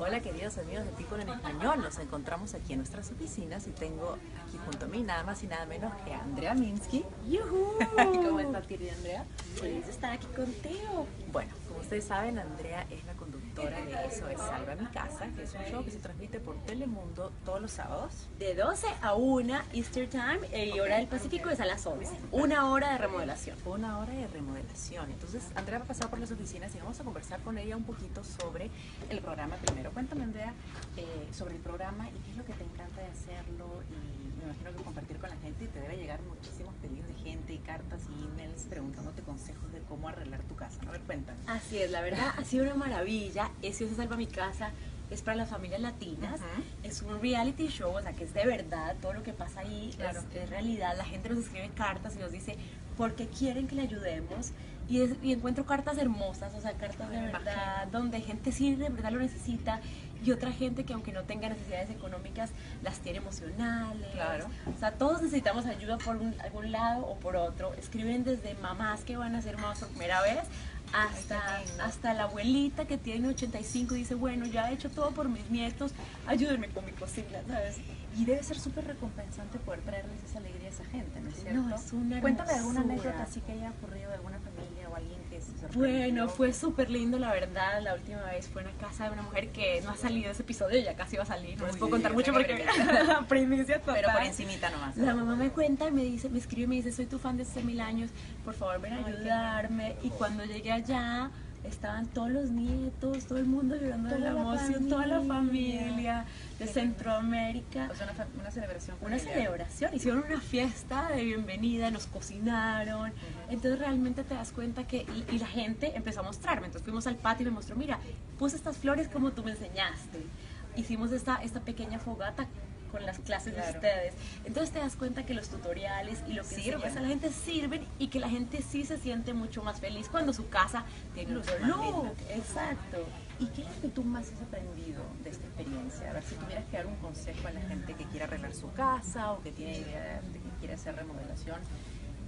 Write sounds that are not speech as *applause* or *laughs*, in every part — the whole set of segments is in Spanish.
Hola queridos amigos de Pico en Español, nos encontramos aquí en nuestras oficinas y tengo aquí junto a mí nada más y nada menos que Andrea Minsky. ¡Yuhu! *laughs* ¿Cómo estás querida Andrea? Feliz estar aquí contigo. Bueno, ustedes saben, Andrea es la conductora de Eso es Salva mi Casa, que es un show que se transmite por Telemundo todos los sábados. De 12 a 1 Easter Time y hora del Pacífico es a las 11. Una hora de remodelación. Una hora de remodelación. Entonces, Andrea va a pasar por las oficinas y vamos a conversar con ella un poquito sobre el programa primero. Cuéntame, Andrea, eh, sobre el programa y qué es lo que te encanta de hacerlo y me imagino que compartir con la gente y te debe llegar muchísimos pedidos de gente y cartas y emails preguntándote consejos de cómo arreglar tu casa. A ver, cuéntame. Así es, la verdad ha sido una maravilla. Eso se salva mi casa. Es para las familias latinas. Es un reality show, o sea que es de verdad. Todo lo que pasa ahí Claro. es, es realidad. La gente nos escribe cartas y nos dice por qué quieren que le ayudemos. Y, es- y encuentro cartas hermosas, o sea, cartas de verdad, donde gente sí de verdad lo necesita. Y otra gente que aunque no tenga necesidades económicas, las tiene emocionales. Claro. O sea, todos necesitamos ayuda por un- algún lado o por otro. Escriben desde mamás que van a ser mamás por primera vez hasta, hasta la abuelita que tiene 85 y dice, bueno, ya he hecho todo por mis nietos, ayúdenme con mi cocina, ¿sabes? Y debe ser súper recompensante poder traerles esa alegría a esa gente, ¿no es cierto? No, es una Cuéntame alguna anécdota así que haya ocurrido de alguna familia o alguien que se sorprendió. Bueno, fue súper lindo, la verdad. La última vez fue en una casa de una mujer que no ha salido ese episodio, ya casi va a salir. No les puedo contar mucho porque *laughs* primicia. la total. Pero por encimita nomás. La mamá me cuenta y me dice, me escribe y me dice, soy tu fan desde hace mil años, por favor ven a ayudarme. Y cuando llegué allá, estaban todos los nietos, todo el mundo llorando de la la emoción, toda la familia. de Centroamérica. O sea, una, celebración Una celebración, hicieron una fiesta de bienvenida, nos cocinaron. Entonces realmente te das cuenta que, y, y la gente empezó a mostrarme. Entonces fuimos al patio y me mostró, mira, puse estas flores como tú me enseñaste. Hicimos esta, esta pequeña fogata con las clases de ustedes. Entonces te das cuenta que los tutoriales y lo que Sirven. enseñas a la gente sirven y que la gente sí se siente mucho más feliz cuando su casa tiene Luz. Exacto. ¿Y qué es lo que tú más has aprendido de esta experiencia? A ver, si tuvieras que dar un consejo a la gente que quiere arreglar su casa o que tiene idea de que quiere hacer remodelación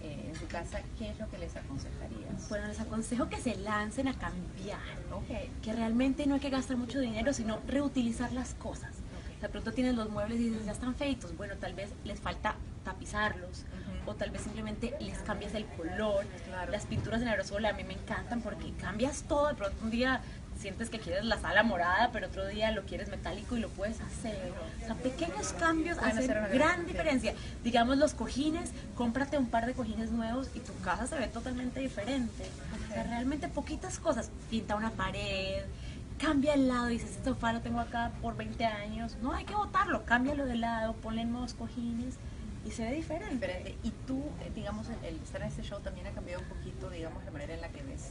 eh, en su casa, ¿qué es lo que les aconsejarías? Bueno, les aconsejo que se lancen a cambiar. ok. que realmente no hay que gastar mucho dinero, sino reutilizar las cosas. De pronto tienes los muebles y dices, ya están feitos. Bueno, tal vez les falta tapizarlos. Ujú. O tal vez simplemente les cambias el color. Claro. Las pinturas en aerosol a mí me encantan porque cambias todo. De pronto un día sientes que quieres la sala morada, pero otro día lo quieres metálico y lo puedes hacer. O sea, pequeños cambios hacen hacer una gran diferencia. Digamos los cojines, cómprate un par de cojines nuevos y tu casa se ve totalmente diferente. O sea, realmente poquitas cosas. Pinta una pared, cambia el lado, dices, este sofá tengo acá por 20 años. No, hay que botarlo, cámbialo de lado, ponle nuevos cojines y se ve diferente. Diferente. Y tú, eh, digamos, el, el estar en este show también ha cambiado un poquito, digamos, la manera en la que ves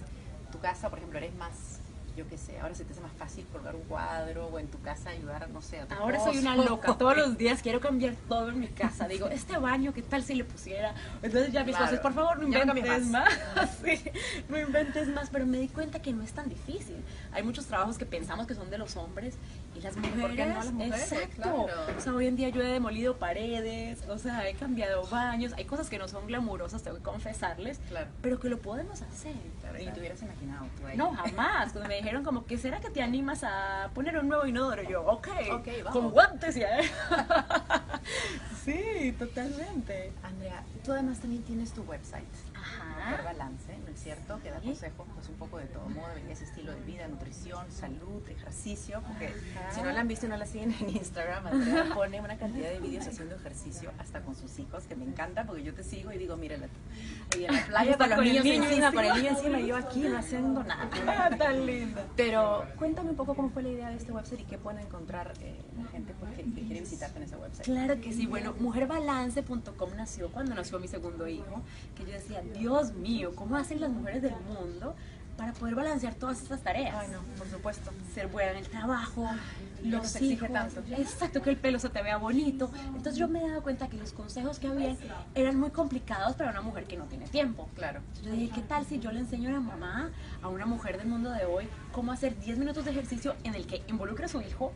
tu casa. Por ejemplo, eres más, yo qué sé, ahora se te hace más fácil colgar un cuadro o en tu casa ayudar, no sé, a tu Ahora soy una loca, todos los *laughs* días quiero cambiar todo en mi casa. Digo, este baño, ¿qué tal si le pusiera? Entonces ya mis Claro. cosas, por favor, no inventes más. *laughs* Sí, no inventes más, pero me di cuenta que no es tan difícil. Hay muchos trabajos que pensamos que son de los hombres y las mujeres. ¿Por qué no las mujeres? Exacto. Claro. O sea, hoy en día yo he demolido paredes, o sea, he cambiado baños. Hay cosas que no son glamurosas, tengo que confesarles, Claro. pero que lo podemos hacer. Claro, y te hubieras imaginado tú ahí. No, jamás. Cuando me dijeron como que será que te animas a poner un nuevo inodoro, yo, ok, Ok, vamos. con guantes ya. *laughs* sí, totalmente. Andrea, tú además también tienes tu website. Mujer Ajá. Balance, ¿no es cierto? Que da consejos, pues un poco de todo, moda, belleza, estilo de vida, nutrición, salud, ejercicio, porque Ajá. si no la han visto y no la siguen en Instagram, Andrea pone una cantidad de vídeos haciendo ejercicio hasta con sus hijos, que me encanta, porque yo te sigo y digo, mírala tú, ahí en la playa con los niños niño encima, encima. con el niño encima, y yo aquí no haciendo nada. *laughs* Ah, tan linda. Pero cuéntame un poco cómo fue la idea de este website y qué pueden encontrar eh, la gente pues, que, que quiere visitarte en ese website. Claro que sí. Bueno, mujerbalance.com nació cuando nació mi segundo hijo, que yo decía, Dios mío, ¿cómo hacen las mujeres del mundo para poder balancear todas estas tareas? Ay, no, por supuesto. ser buena en el trabajo, Lo los exige hijos, tanto. exacto, que el pelo se te vea bonito. Entonces yo me he dado cuenta que los consejos que había eran muy complicados para una mujer que no tiene tiempo. Claro. Entonces yo dije, ¿qué tal si yo le enseño a la mamá, a una mujer del mundo de hoy, cómo hacer 10 minutos de ejercicio en el que involucre a su hijo,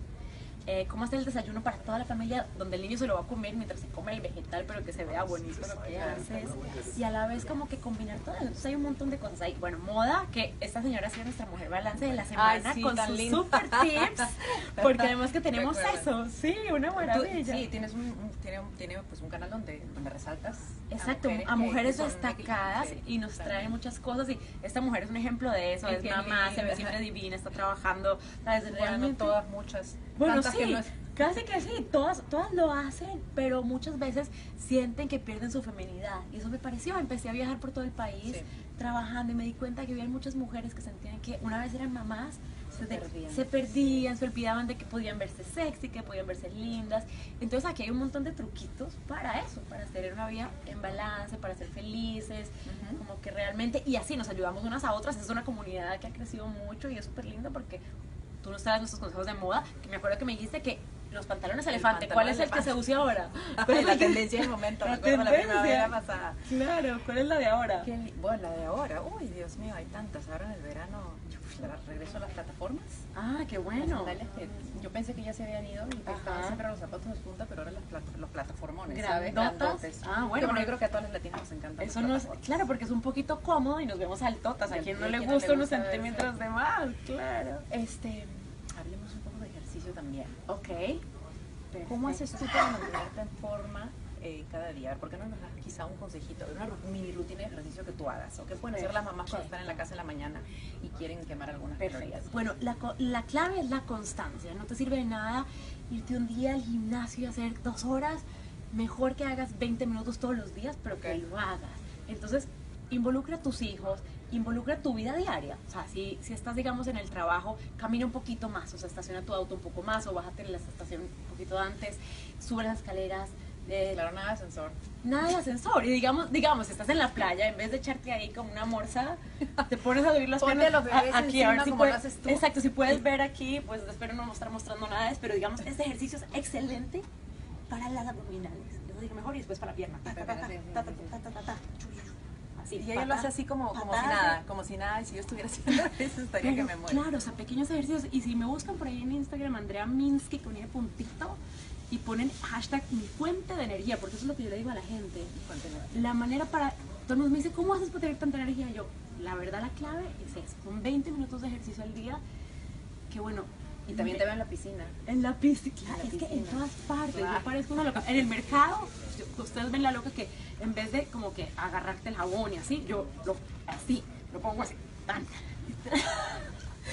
eh, cómo hacer el desayuno para toda la familia, donde el niño se lo va a comer mientras se come el vegetal, pero que se vea bonito lo que haces. Y a la vez como que combinar todo. Entonces hay un montón de cosas ahí. Bueno, moda, que esta señora ha sido nuestra mujer balance de la semana Ay, sí, con sus linda. super tips. *laughs* Porque además que tenemos eso. Sí, una Tú- maravilla. sí, tienes un, un- tiene, tiene pues un canal donde, donde resaltas Exacto, a mujeres destacadas y nos sí, traen muchas cosas y esta mujer es un ejemplo de eso, es mamá, se ve siempre divina, está trabajando, ¿sabes? Bueno, Realmente- todas, muchas. Bueno, tantas sí, que no es- casi que sí, todas, todas lo hacen, pero muchas veces sienten que pierden su feminidad. Y eso me pareció, empecé a viajar por todo el país Sí. trabajando y me di cuenta que había muchas mujeres que sentían que una vez eran mamás, Se de- perdían. se perdían, se olvidaban de que podían verse sexy, que podían verse lindas. Entonces aquí hay un montón de truquitos para eso, para tener una vida en balance, para ser felices, como que realmente, y así nos ayudamos unas a otras. Es una comunidad que ha crecido mucho y es súper lindo porque tú nos traes nuestros consejos de moda, que me acuerdo que me dijiste que los pantalones El elefante, pantalón ¿cuál es el que se usa ahora? Ay, *laughs* *laughs* la tendencia del momento, *laughs* La recuerdo la tendencia. primavera pasada. Claro, ¿cuál es la de ahora? Bueno, la de ahora, uy, Dios mío, hay tantas. Ahora en el verano, regreso a las plataformas. Ah, qué bueno. que yo pensé que ya se habían ido y que estaban siempre los zapatos de punta, pero ahora las plat- los plataformones, ¿sabes? Grandotes. Ah, bueno, Pero yo creo que a todas las latinas nos encantan Eso los no es, plataformas. claro, porque es un poquito cómodo y nos vemos altotas. A quien no a le quien no gusta le unos centímetros de más, claro. Este, hablemos un poco de ejercicio también. Ok. ¿Cómo haces tú para mantenerte en forma eh, cada día? ¿Por qué no nos das quizá un consejito una mini rutina de ejercicio que tú hagas? ¿O qué pueden hacer las mamás cuando están en la casa en la mañana y quieren quemar algunas calorías? Bueno, la, la clave es la constancia. No te sirve de nada irte un día al gimnasio y hacer dos horas. Mejor que hagas 20 minutos todos los días, pero que Ok. lo hagas. Entonces, involucra a tus hijos, involucra tu vida diaria. O sea, si, si estás, digamos, en el trabajo, camina un poquito más. O sea, estaciona tu auto un poco más o bájate en la estación un poquito antes, sube las escaleras. Claro, nada de ascensor. Nada de ascensor. Y digamos, digamos, estás en la playa, en vez de echarte ahí como una morsa, *laughs* te pones a subir las piernas los bebés a, aquí, a ver si puedes, lo haces tú. Exacto, si puedes ver aquí, pues espero no estar mostrando nada, pero digamos, este ejercicio es excelente para las abdominales. Es decir, mejor y después para la pierna. Así, y ella lo hace así como, como si nada, como si nada, y si yo estuviera haciendo *laughs* eso estaría pero, que me muero. Claro, o sea, pequeños ejercicios. Y si me buscan por ahí en Instagram, Andrea Minsky con el puntito, y ponen hashtag mi fuente de energía, porque eso es lo que yo le digo a la gente. La manera para. Todo el mundo me dice, ¿cómo haces para tener tanta energía? Yo, la verdad, la clave es eso. Son 20 minutos de ejercicio al día. Que bueno. Y también te veo en la piscina. En la piscina, claro, es que en todas partes, Claro. yo parezco una loca. En el mercado, yo- ustedes ven la loca que en vez de como que agarrarte el jabón y así, yo lo así, lo pongo así, tan.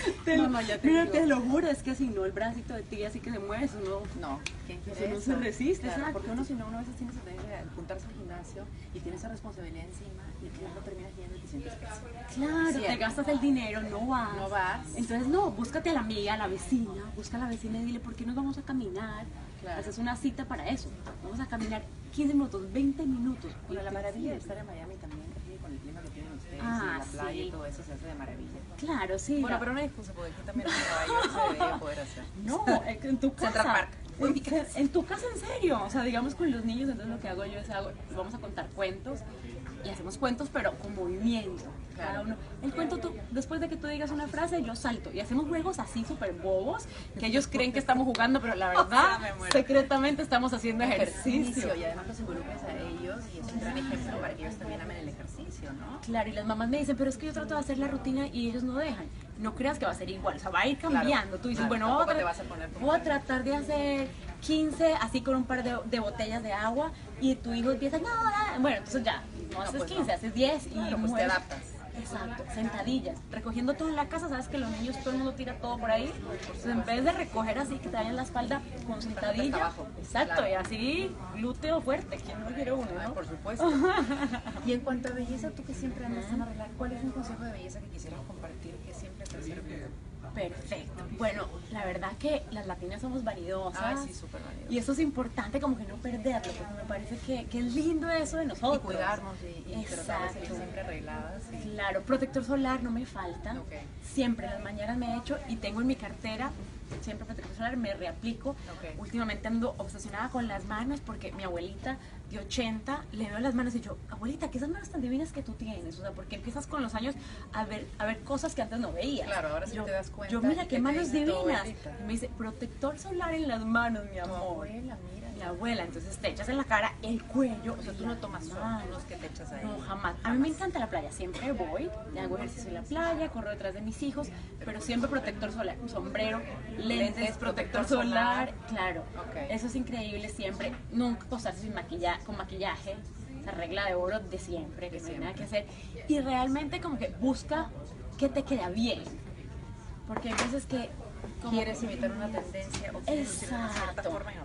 *laughs* Te lo- no, ya te mira, digo. te lo juro, es que si no, el bracito de ti así que se mueve, eso no. No, ¿quién quiere Eso no se resiste, Claro, exacto. porque uno si no, uno a veces tiene que tener que apuntarse al gimnasio y tiene esa responsabilidad encima y al final no terminas yendo y te sientes pésimo. Claro, te gastas el dinero, no vas. No vas. Entonces, no, búscate a la amiga, a la vecina, busca a la vecina y dile, ¿por qué nos vamos a caminar? Claro. Haces una cita para eso. Vamos a caminar 15 minutos, 20 minutos. Bueno, la maravilla de estar en Miami también es que con el clima que tienen ustedes Ah, y la playa sí. y todo eso se hace de maravilla. Claro, sí. Bueno, la- pero no hay excusa porque aquí también en Nueva York se debería poder hacer. No, que en tu casa. Central Park. En, en tu casa, en serio. O sea, digamos con los niños, entonces lo que hago yo es hago, vamos a contar cuentos y hacemos cuentos, pero con movimiento. Cada Claro. uno. El cuento, tú, después de que tú digas una frase, yo salto. Y hacemos juegos así súper bobos que ellos creen que estamos jugando, pero la *laughs* verdad, secretamente estamos haciendo ejercicio. y además los involucras a ellos y es un gran ejemplo para que ellos también amen ejercicio, ¿no? Claro, y las mamás me dicen, pero es que yo trato de hacer la rutina y ellos no dejan. No creas que va a ser igual, o sea, va a ir cambiando. Tú dices, claro, bueno, tampoco voy a, te tra- vas a poner como- voy a tratar de hacer 15 así con un par de, de botellas de agua y tu hijo empieza, no, ah", bueno, entonces ya, no haces pues 15, no. haces 10 y Claro, pues te adaptas. Exacto, sentadillas, recogiendo todo en la casa, sabes que los niños, todo el mundo tira todo por ahí. Entonces, en vez de recoger así, que te vayan la espalda con sentadilla. Exacto, y así glúteo fuerte, ¿quién no quiere uno, no? por supuesto. *laughs* y en cuanto a belleza, tú que siempre andas tan arreglada, ¿cuál es un consejo de belleza que quisieras compartir que siempre te ha servido? Perfecto. Bueno, la verdad que las latinas somos vanidosas. Ay, sí, súper. Y eso es importante como que no perderlo, porque me parece que, que es lindo eso de Y nosotros. cuidarnos y, y tratar de Exacto. ser siempre arregladas. y- Claro, protector solar no me falta. Siempre en las mañanas me he hecho y tengo en mi cartera siempre protector solar, me reaplico. Últimamente ando obsesionada con las manos porque mi abuelita de 80 le veo las manos y yo, abuelita, ¿qué esas manos tan divinas que tú tienes? O sea, porque empiezas con los años a ver, a ver cosas que antes no veías. Claro, ahora sí yo, te das cuenta Yo, mira qué que manos divinas. Y me dice, protector solar en las manos, mi amor. abuela, mira. Mi abuela, entonces te echas en la cara el cuello. O sea, tú no tomas sol, manos. no es que te echas ahí. No, jamás. A mí me encanta la playa, siempre voy, hago ejercicio en la playa, corro detrás de mis hijos, pero siempre protector solar, sombrero, lentes, Lentes, protector protector solar, solar. claro. Eso es increíble siempre, nunca acostarse sin maquillaje, con maquillaje, esa regla de oro de siempre, que De no hay nada que hacer. Y realmente como que busca que te queda bien. Porque hay veces que como- Quieres imitar una tendencia o quieres una cierta Exacto. forma y no.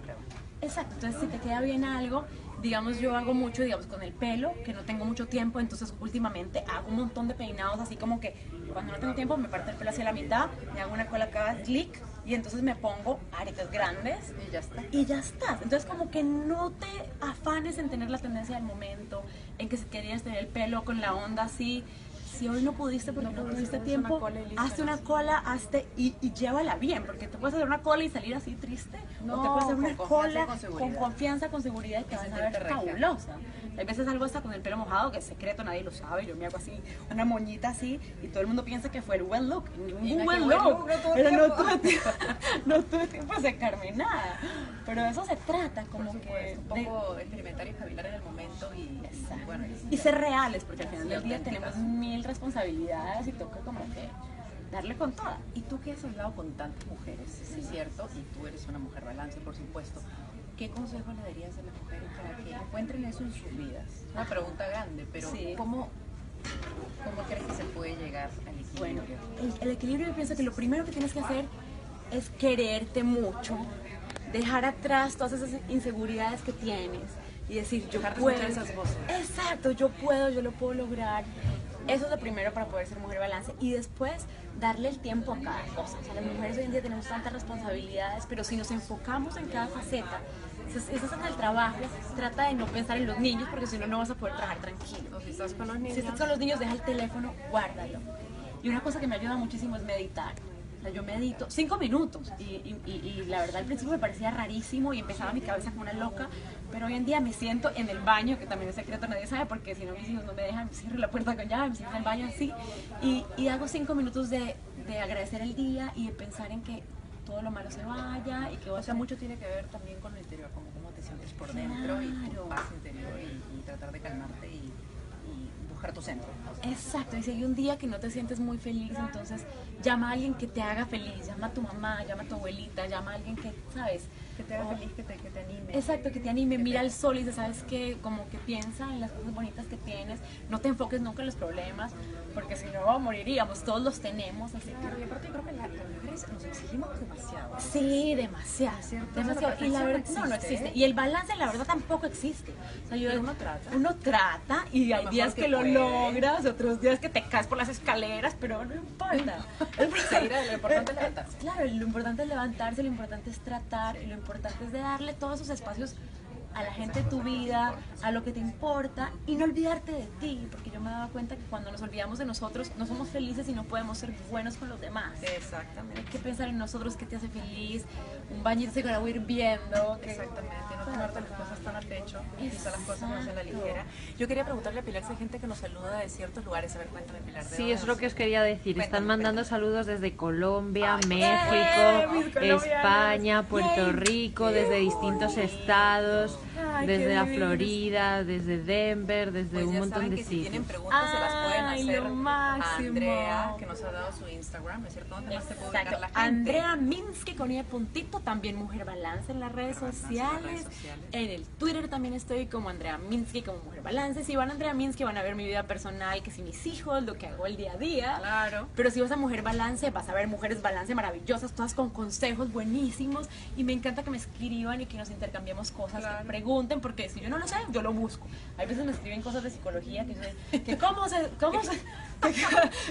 Exacto, entonces si te queda bien algo, digamos yo hago mucho, digamos con el pelo, que no tengo mucho tiempo, entonces últimamente hago un montón de peinados, así como que cuando no tengo tiempo me parto el pelo hacia la mitad, me hago una cola acá, slick, y entonces me pongo aretes grandes Y ya está. y ya estás. Entonces como que no te afanes en tener la tendencia del momento, en que si querías tener el pelo con la onda así, si hoy no pudiste porque No no, tuviste tiempo, una hazte una cola, hazte y, y llévala bien, porque te puedes hacer una cola y salir así triste, o No, te puedes hacer una cola con con seguridad. confianza, con seguridad te Y vas a ver fabulosa. Hay veces algo hasta con el pelo mojado, que es secreto, nadie lo sabe, yo me hago así, una moñita así, y todo el mundo piensa que fue el buen look, no, buen que look, look, no pero no tuve, tiempo, *laughs* no tuve tiempo de secarme nada. Pero de eso se trata, como que... un de- poco experimentar y espabilar en el momento y, bueno, y ser reales, porque al final del día tenemos mil responsabilidades y toca como que darle con toda. Y tú que has hablado con tantas mujeres, sí. es cierto, y tú eres una mujer balance, por supuesto, ¿qué consejo le darías a las mujeres para que encuentren eso en sus vidas? Una pregunta grande, pero Sí. ¿cómo, ¿cómo crees que se puede llegar al equilibrio? Bueno, el, el equilibrio yo pienso que lo primero que tienes que hacer es quererte mucho, dejar atrás todas esas inseguridades que tienes y decir yo Dejar de puedo. esas voces. Exacto, yo puedo, yo lo puedo lograr. Eso es lo primero para poder ser mujer balance y después darle el tiempo a cada cosa. O sea, las mujeres hoy en día tenemos tantas responsabilidades, pero si nos enfocamos en cada faceta, si estás en el trabajo, trata de no pensar en los niños porque si no, no vas a poder trabajar tranquilo. O si estás con los niños, Si estás con los niños, deja el teléfono, guárdalo. Y una cosa que me ayuda muchísimo es meditar. O sea, yo medito cinco minutos y, y- y- y la verdad al principio me parecía rarísimo y empezaba mi cabeza como una loca, pero hoy en día me siento en el baño, que también es secreto, nadie sabe, porque si no mis hijos no me dejan, cierro la puerta con llave, me siento en el baño así, y, y hago cinco minutos de, de agradecer el día y de pensar en que todo lo malo se vaya y que o sea, mucho tiene que ver también con lo interior, como cómo te sientes por dentro y tu paz interior y, y tratar de calmarte y buscar tu centro. Exacto, y si hay un día que no te sientes muy feliz, entonces llama a alguien que te haga feliz, llama a tu mamá, llama a tu abuelita, llama a alguien que, ¿sabes? Que te haga feliz, que te, que te anime. Exacto, que te anime, Que mira te- el sol y dice, ¿sabes qué? Como que piensa en las cosas bonitas que tienes, no te enfoques nunca en los problemas, porque si no moriríamos, todos los tenemos, así que... Yo creo que la- las mujeres nos exigimos demasiado. Sí, demasiado, ¿Cierto? demasiado. Y la verdad, no, no existe. ¿eh? Y el balance, la verdad, tampoco existe. O sea, yo- uno trata. Uno trata y hay días que que, lo logras, otros días que te caes por las escaleras, pero no importa. *laughs* Lo importante es levantarse. Claro, lo importante es levantarse, lo importante es tratar, y lo importante es de darle todos esos espacios a la gente de tu vida, a lo que te importa y no olvidarte de ti, porque yo me daba cuenta que cuando nos olvidamos de nosotros no somos felices y no podemos ser buenos con los demás. Exactamente. Hay que pensar en nosotros, qué te hace feliz, un bañito con agua hirviendo. que- Exactamente, no las cosas tan a pecho, quizá las cosas a la ligera. Yo quería preguntarle a Pilar si hay gente que nos saluda de ciertos lugares. A ver, cuéntame, Pilar. ¿de Sí, es lo que os quería decir. Están mandando cuéntame. saludos desde Colombia, Ay, ¡eh! México! España, Puerto. Rico, ¡Qué desde distintos estados, Ay, desde la. Florida, desde Denver, desde Pues un ya montón saben de que si sitios. tienen preguntas se las pueden Ay, hacer lo a máximo. Andrea, que nos ha dado su Instagram, ¿no es cierto? ¿Dónde más te puede la gente? Andrea Minsky con ella puntito, también Mujer Balance en las redes Balance en las sociales. redes sociales. En el Twitter también estoy como Andrea Minsky como Mujer Balance. Si van a Andrea Minsky van a ver mi vida personal, que si mis hijos, lo que hago el día a día. Claro. Pero si vas a Mujer Balance, vas a ver mujeres balance maravillosas, todas con consejos buenísimos. Y me encanta que me escriban y que nos intercambiemos cosas, Claro. que pregunten, porque si yo no lo sé, yo lo busco. Hay veces me escriben cosas de psicología que, yo- que cómo se, cómo se, *laughs*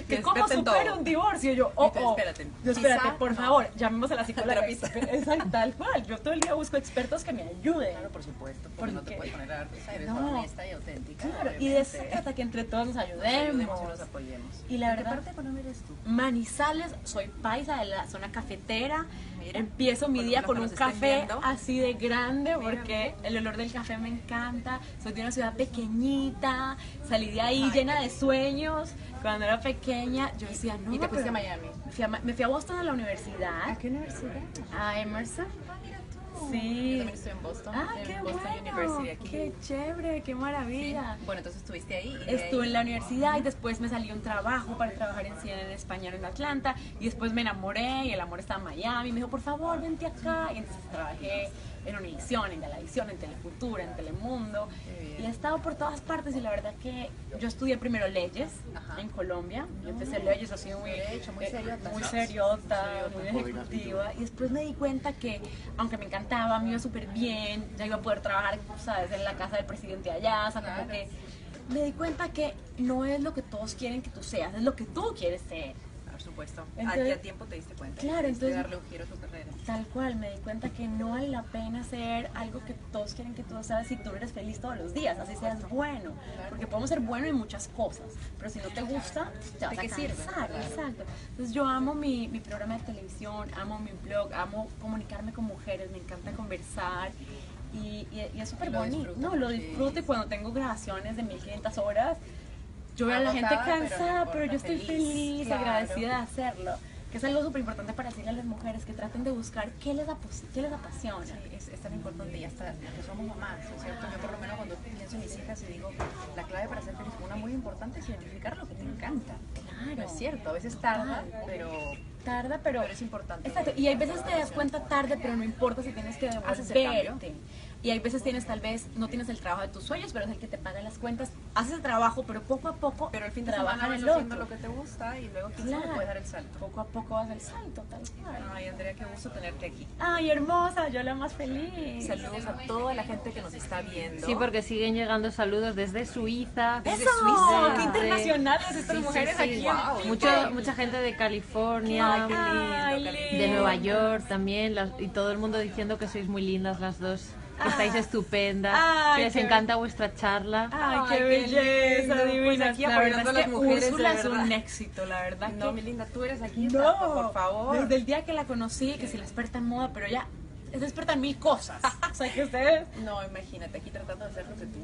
que, que cómo todo. un divorcio. Yo, oh, oh. espérate. Yo, espérate, Quizá- por no. favor, llamemos a la psicóloga. *laughs* Exacto, tal cual. Yo todo el día busco expertos que me ayuden. Claro, por supuesto, porque no te Porque- puedes poner a dar risa, eres No. honesta y auténtica. Claro, y de eso se obviamente. trata que entre todos nos Nos ayudemos. ayudemos y nos apoyemos. Y la ¿De verdad- qué parte de Colombia eres tú? Manizales, soy paisa de la zona cafetera. Mira, Empiezo mi día con un café así de grande porque el olor del café me encanta. Soy de una ciudad pequeñita, salí de ahí llena de sueños. Cuando era pequeña yo decía, no, Y te fuiste a Miami. Me fui a, Ma- me fui a Boston a la universidad, qué universidad? a Emerson. Yo Sí. también estoy en Boston. Ah, en qué Boston bueno. University aquí. Qué chévere, qué Sí. maravilla. Bueno, entonces estuviste ahí. Estuve ahí- en la universidad y después me salió un trabajo para trabajar en cine en español en Atlanta y después me enamoré y el amor estaba en Miami. Me dijo, por favor, vente acá. Y entonces trabajé en Univisión, en Televisión, en Telecultura, en Telemundo. Y he estado por todas partes y la verdad que yo estudié primero leyes Ajá. en Colombia. Yo empecé leyes así muy, muy eh, seriota. muy ¿no? seriota, muy ejecutiva. Y después me di cuenta que, aunque me encantaba, me iba súper bien, ya iba a poder trabajar, ¿sabes?, en la casa del presidente allá, o sea, como Claro. que me di cuenta que no es lo que todos quieren que tú seas, es lo que tú quieres ser. Por supuesto. Entonces- a tiempo te diste cuenta. Claro, entonces- darle un giro a tu carrera. Tal cual, me di cuenta que no vale la pena ser algo que todos quieren que tú seas si tú eres feliz todos los días, así seas bueno. Porque podemos ser buenos en muchas cosas, pero si no te gusta, te vas ¿De a cansar. Exacto. Entonces yo amo mi, mi programa de televisión, amo mi blog, amo comunicarme con mujeres, me encanta conversar. Y, y- y es súper bonito. No, lo sí. disfruto y cuando tengo grabaciones de 1500 horas, yo veo a la gente Agotada, pero cansada, pero, yo estoy feliz. feliz, Claro. agradecida de hacerlo. Que es algo súper importante para decirle a las mujeres que traten de buscar qué les, qué les apasiona. Sí, es, es tan importante y hasta que somos mamás, ¿no es cierto? Yo por lo menos cuando pienso en mis hijas y digo, la clave para ser feliz, una muy importante es identificar lo que te encanta. Claro. No es cierto, a veces tarda, Total. pero, Tarda, pero, pero es importante. Exacto, y hay veces te das cuenta tarde, pero no importa si tienes que devolverte. Y hay veces tienes tal vez, no tienes el trabajo de tus sueños, pero es el que te paga las cuentas. Haces el trabajo, pero poco a poco Pero el fin de trabaja semana en vas el haciendo lo que te gusta y luego quizás Claro. puedes dar el salto. Poco a poco vas el salto, tal cual. Ay, Andrea, qué gusto tenerte aquí. Ay, hermosa, yo la más feliz. Saludos a toda la gente que nos está viendo. Sí, porque siguen llegando saludos desde Suiza. ¡Eso! Suiza, ¡Qué de- internacionales estas Sí, mujeres sí. aquí! En Mucho, mucha gente de California, Ay, qué lindo, Ay, qué lindo. de Nueva York también, las- y todo el mundo diciendo que sois muy lindas las dos, que estáis estupendas, Ay, les qué encanta vuestra charla. Ay, qué qué belleza, lindo. Pues divina. aquí la verdad a es las que mujeres, Úrsula es un éxito, la verdad No, que... mi linda, tú eres aquí, No, por favor. Desde el día que la conocí, que si la experta en moda, pero ya es experta en mil cosas. *laughs* o sea, que ustedes... No, imagínate, aquí tratando de hacer lo que tú.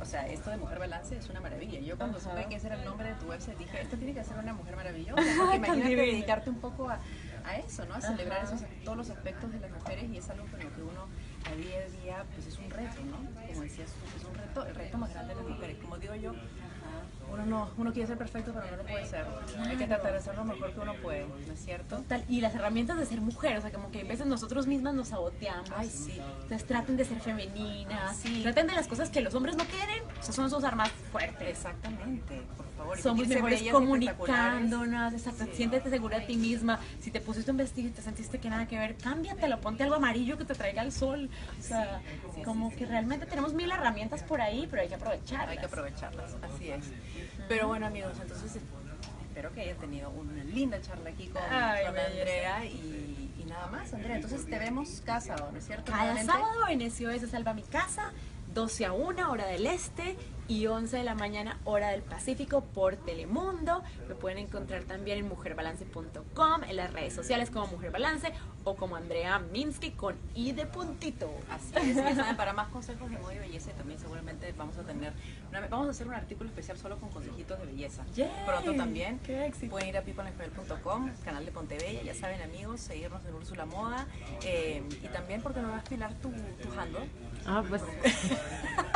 O sea, esto de Mujer Balance es una maravilla. Yo cuando Ajá. supe que ese era el nombre de tu website dije, esta tiene que ser una mujer maravillosa. *laughs* Porque imagínate divina. dedicarte un poco a, a eso, ¿no? A celebrar esos, todos los aspectos de las mujeres y es algo con lo que uno a día a día, pues es un reto, ¿no? Como decías tú, es un reto, el reto más grande de las mujeres. Como digo yo, uno no, uno quiere ser perfecto, pero no lo puede ser. Hay que tratar de ser lo mejor que uno puede, ¿no es cierto? Total, y las herramientas de ser mujer, o sea, como que a veces nosotros mismas nos saboteamos. Ay, sí. Entonces traten de ser femeninas, Sí. traten de las cosas que los hombres no quieren, o sea, son sus armas fuertes. Exactamente, favor. Somos mejores comunicándonos, exacto, Sí. siéntete segura de ti misma. Si te pusiste un vestido y te sentiste que nada que ver, cámbiatelo, ponte algo amarillo que te traiga el sol. O sea, sí, como que realmente tenemos mil herramientas por ahí, pero hay que aprovecharlas. Hay que aprovecharlas, así es. Pero bueno, amigos, entonces espero que hayan tenido una linda charla aquí con, Ay, con belleza. Andrea y, y nada más. Andrea, entonces te vemos casa, ¿no es cierto? Cada sábado en SOS Salva Mi Casa, 12 a 1, hora del este, y 11 de la mañana, hora del Pacífico, por Telemundo. Me pueden encontrar también en mujerbalance.com, en las redes sociales como Mujer Balance o como Andrea Minsky con I de puntito. Así es, ya saben, para más consejos de moda y belleza también seguramente vamos a tener, una- vamos a hacer un artículo especial solo con consejitos de belleza. Yay, Pronto también. qué éxito. Pueden ir a peopleenjoyel.com, canal de Pontebella, ya saben amigos, seguirnos en Úrsula Moda eh, y también porque no vas a pilar tu, tu handle. Ah, pues *laughs*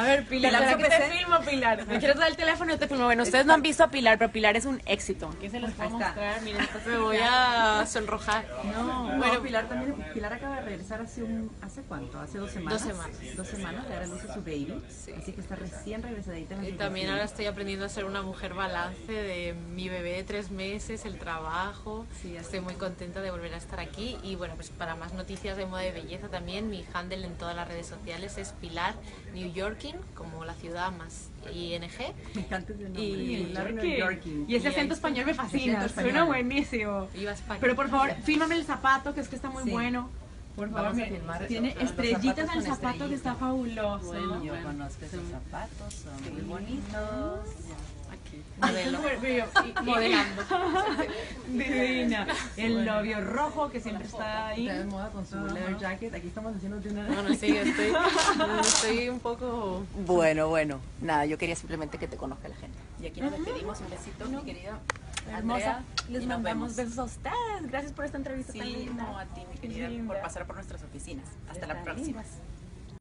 A ver, Pilar, ¿para qué te ¿qué filmo, Pilar? ¿Me quieres dar el teléfono? Yo te filmo. Bueno, ustedes no han visto a Pilar, pero Pilar es un éxito. Aquí se los puedo mostrar. Miren, *laughs* esto me voy a sonrojar. No, bueno, Pilar también, Pilar acaba de regresar hace un, ¿hace cuánto? Hace dos semanas. Dos semanas. Dos semanas, a luz a su baby. Así que está recién regresadita Y también ahora estoy aprendiendo a ser una mujer balance de mi bebé de tres meses, el trabajo. Sí, estoy muy contenta de volver a estar aquí. Y bueno, pues para más noticias de moda y belleza también, mi handle en todas las redes sociales es Pilar New Como la ciudad más ING. Me encanta ese nombre. Y- ese Y acento español me fascina. Español. Suena buenísimo. Viva España. Pero por favor, fílmame el zapato, que es que está muy Sí. bueno. Por Vamos favor, a miren, filmar tiene estrellitas en el zapato que está fabuloso. Bueno, yo conozco esos zapatos, son muy bonitos. Aquí. Modelo. *laughs* Modelando. Divina. *laughs* El novio rojo que siempre está ahí. Está de moda con su leather jacket. Aquí estamos haciendo una... Bueno, sí, estoy, *laughs* estoy un poco... Bueno, bueno. Nada, yo quería simplemente que te conozca la gente. Y aquí nos despedimos. Un besito, mi querida Hermosa. Andrea, Les y nos mandamos vemos. besos a ustedes. Gracias por esta entrevista tan Sí, linda. no, a ti, mi querida, por pasar por nuestras oficinas. Hasta la próxima.